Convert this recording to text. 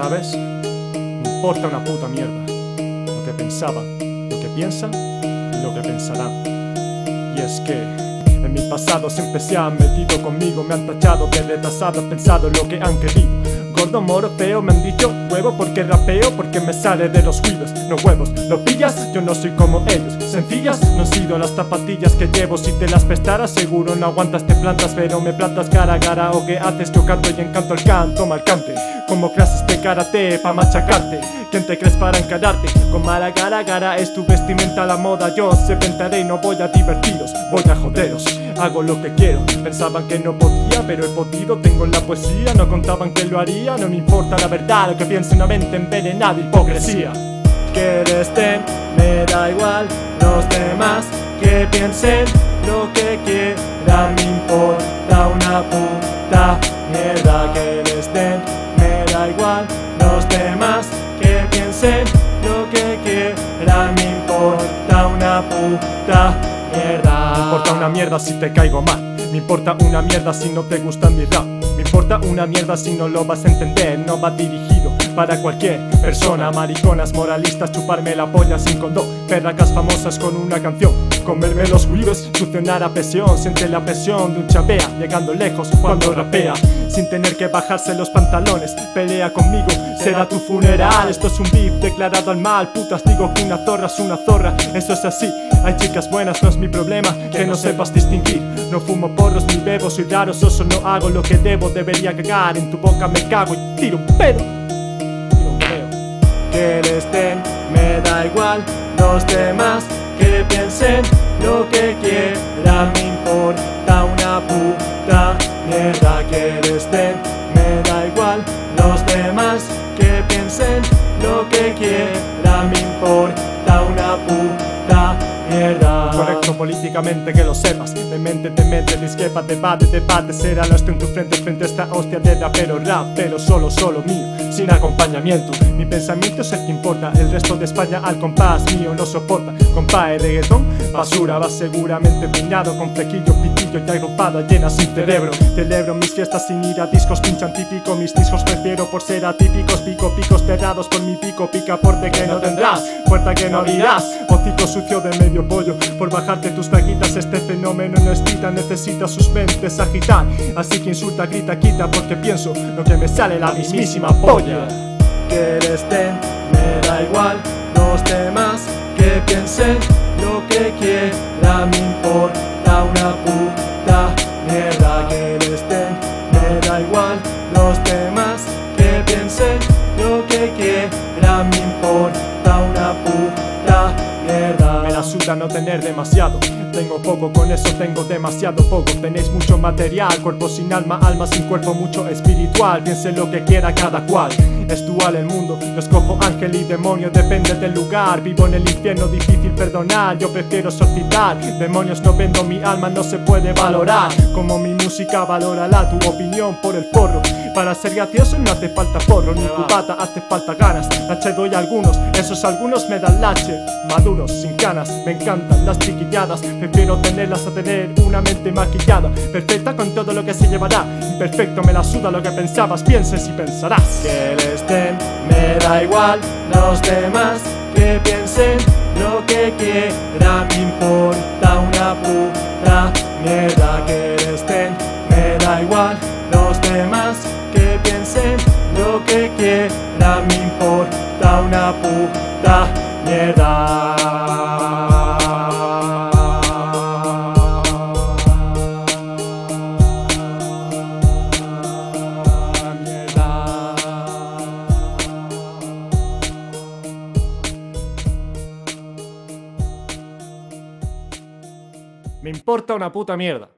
¿Sabes? Me importa una puta mierda lo que pensaban, lo que piensan y lo que pensarán. Y es que en mi pasado siempre se han metido conmigo, me han tachado de retrasado, pensado lo que han querido. Gordo, moro, feo, me han dicho huevo porque rapeo, porque me sale de los huevos, no huevos. ¿Lo pillas? Yo no soy como ellos. Sencillas no han sido las zapatillas que llevo. Si te las prestaras, seguro no aguantas, te plantas, pero me plantas cara a cara. ¿O qué haces? Yo y encanto el canto, cante Como clases de karate pa' machacarte. ¿Quién te crees para encararte? Con mala cara, cara es tu vestimenta la moda. Yo se pentaré y no voy a divertiros, voy a joderos hago lo que quiero. Pensaban que no podía, pero he podido, tengo la poesía. No contaban que lo haría, no me importa la verdad, lo que piense una mente envenenada, hipocresía. Que estén, me da igual, los demás que piensen lo que quieran, me importa una puta mierda. Que estén, me da igual, los demás que piensen lo que quieran, me importa una puta mierda. Me importa una mierda si te caigo mal. Me importa una mierda si no te gusta mi rap. Me importa una mierda si no lo vas a entender. No va dirigido para cualquier persona. Mariconas moralistas, chuparme la polla sin condón. Perracas famosas con una canción. Comerme los huevos, succionar a presión. Siente la presión de un chapea, llegando lejos cuando rapea. Sin tener que bajarse los pantalones. Pelea conmigo, será tu funeral. Esto es un beef declarado al mal. Putas, digo que una zorra es una zorra. Eso es así. Hay chicas buenas, no es mi problema. Que no sepas distinguir. No fumo porros ni bebo, soy raro, soso, no hago lo que debo. Debería cagar en tu boca, me cago y tiro un pedo que les estén, me da igual los demás que piensen lo que quieran, me importa una puta mierda que les den, me da igual los demás que piensen lo que quieran, me importa políticamente que lo sepas, de mente te mente, disquepa, debate, debate, será lo en tu frente, frente a esta hostia de pero rap, pero solo, solo mío sin acompañamiento. Mi pensamiento es el que importa, el resto de España al compás mío no soporta. Compa, el reggaetón, basura, va seguramente piñado con flequillo, pitillo y agrupado, llena sin cerebro. Celebro mis fiestas sin ir a discos, pinchan típico, mis discos prefiero por ser atípicos, pico, picos cerrados por mi pico, picaporte que no tendrás, puerta que no abrirás, hocico sucio de medio pollo, por bajarte tus vaguitas, este fenómeno no es necesita sus mentes agitar, así que insulta, grita, quita, porque pienso lo que me sale la mismísima polla. Que estén, me da igual los demás que piensen lo que quieran, me importa una puta mierda que estén, me da igual los demás que piensen lo que quieran, me importa una puta Me la suda no tener demasiado. Tengo poco, con eso tengo demasiado poco. Tenéis mucho material, cuerpo sin alma, alma sin cuerpo, mucho espiritual. Piense lo que quiera cada cual. Es dual el mundo, no escojo ángel y demonio, depende del lugar. Vivo en el infierno, difícil perdonar, yo prefiero solicitar Demonios no vendo mi alma, no se puede valorar. Como mi música, valórala, tu opinión por el porro Para ser gracioso no hace falta porro, ni cubata, hace falta ganas. Lache doy a algunos, esos algunos me dan lache Sin ganas, me encantan las chiquilladas. Prefiero tenerlas a tener una mente maquillada. Perfecta con todo lo que se llevará. Imperfecto me la suda lo que pensabas. Pienses y pensarás. Que les den, me da igual Los demás. Que piensen lo que quieran Me importa una puta mierda. Que les den, me da igual Los demás. Que piensen lo que quieran Me importa una puta Me importa una puta mierda.